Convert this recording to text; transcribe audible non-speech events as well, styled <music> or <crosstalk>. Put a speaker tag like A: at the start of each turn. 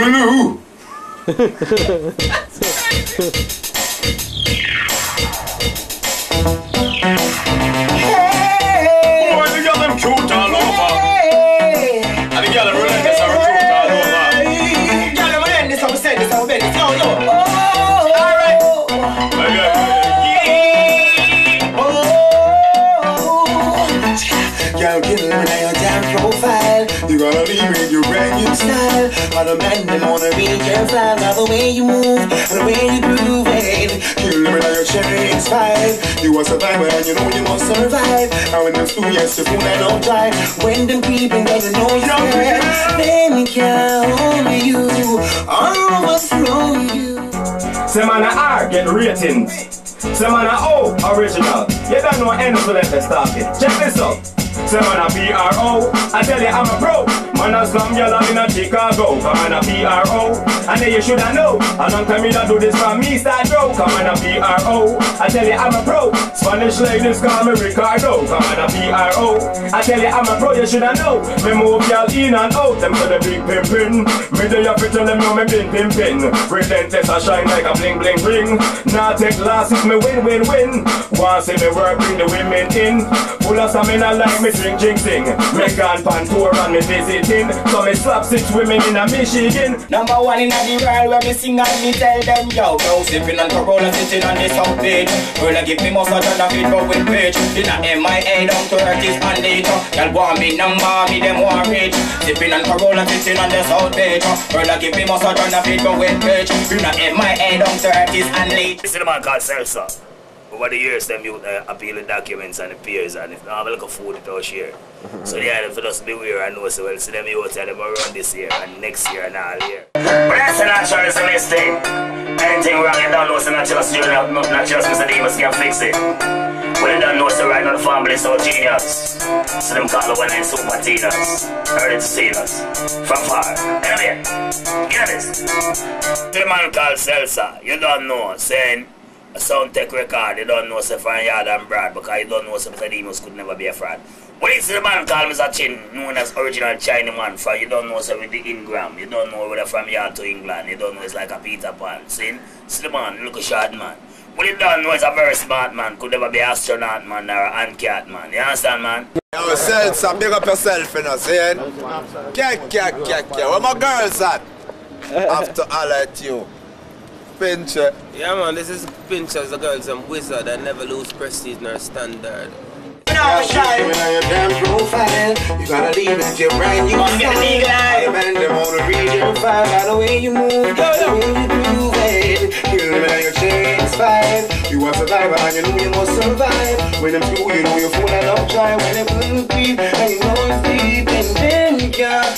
A: Hello. Boy, the girl them cute all over. And the girl them relentless and cute all over.
B: Girl, I'm ready, this, I'm saying this, I'm ready. Yo, yo.
A: Hey, yeah,
B: Girl, kill me now your damn profile. You gotta leave with your brand new style. All the men they wanna your fly. By the way you move, the way you groove it. Kill me now your cherry X5. You a survivor and you know you must survive. And when them school, yes, you fool and don't try. When them creeping, girl, you know you're. Let me count only you. All of us know you.
C: Say man a R get ratings. Say man a O oh, original. You don't know any to stop it. Check this out. PRO. I tell you I'm a pro. Man a slum girl in a Chicago. Come on a PRO. And then you shoulda know. A long time me da do this from me start grow. Come on a PRO. I tell you I'm a pro. Spanish ladies call me Ricardo. Come on a PRO. I tell you I'm a pro. You shoulda know. Me move y'all in and out. Them to the big pimpin'. Me do you fit tell them know me been pimpin'. Relentless I shine like a bling bling ring. Now take losses me win win win. Want see me work bring the women in. Full of stamina like me drink drink sing. Me gone pan tour and me visiting. So me slap six women in a Michigan.
B: Number one in the world where me sing and me tell them yo Bro sipping on Corolla sitting on the south beach Girl I give me massage and a fit going bitch In a MIA down to Curtis and later Y'all want me number me them want rich Sipping on Corolla sitting on the south beach Girl I give me massage and a fit going bitch In a MIA down to Curtis and later
D: This is the man called Seltza. Over the years, them youth uh, appealing documents and the peers, and if not have a little food, it all share. So yeah, them for just beware and know so well. See them youth and them around this year and next year and all year. But that's sure it's a mistake. Anything wrong, you don't know, so not just you, not, not just Mr. Davis can fix it. When you don't know, so right now the family so genius. So them call the one named Super Tinas. Early to see us. From far. Anyway, get this. The man called Seltza, you don't know, saying a Sountek record, you don't know say from Yard and Brad because you don't know say Mr. Demus could never be a fraud. When it's the man called Mr. Chin, known as original Chinaman, for you don't know say with the Ingram, you don't know whether from Yard to England, you don't know it's like a Peter Pan. See? See the man, look a short man. What you don't know is a very smart man, could never be astronaut man or an cat man. You understand man?
E: Yo, Seltza, big up yourself, you know, saying? Kek, kek, kek, kek. Where my girls at? <laughs> After all at you. Pincher.
F: Yeah man, this is Pinchers, the girls and wizard that never lose prestige nor standard.
B: Now shine on your damn profile. You gotta leave with your brand new
D: Must get the
B: style.
D: eagle.
B: The man they wanna read your file by the way you move, the way you groove it. Kill me now your chains five. You a survivor and you know you must survive. When them screw you know you fool and don't try. When they put you deep and you know it's deep and then you can't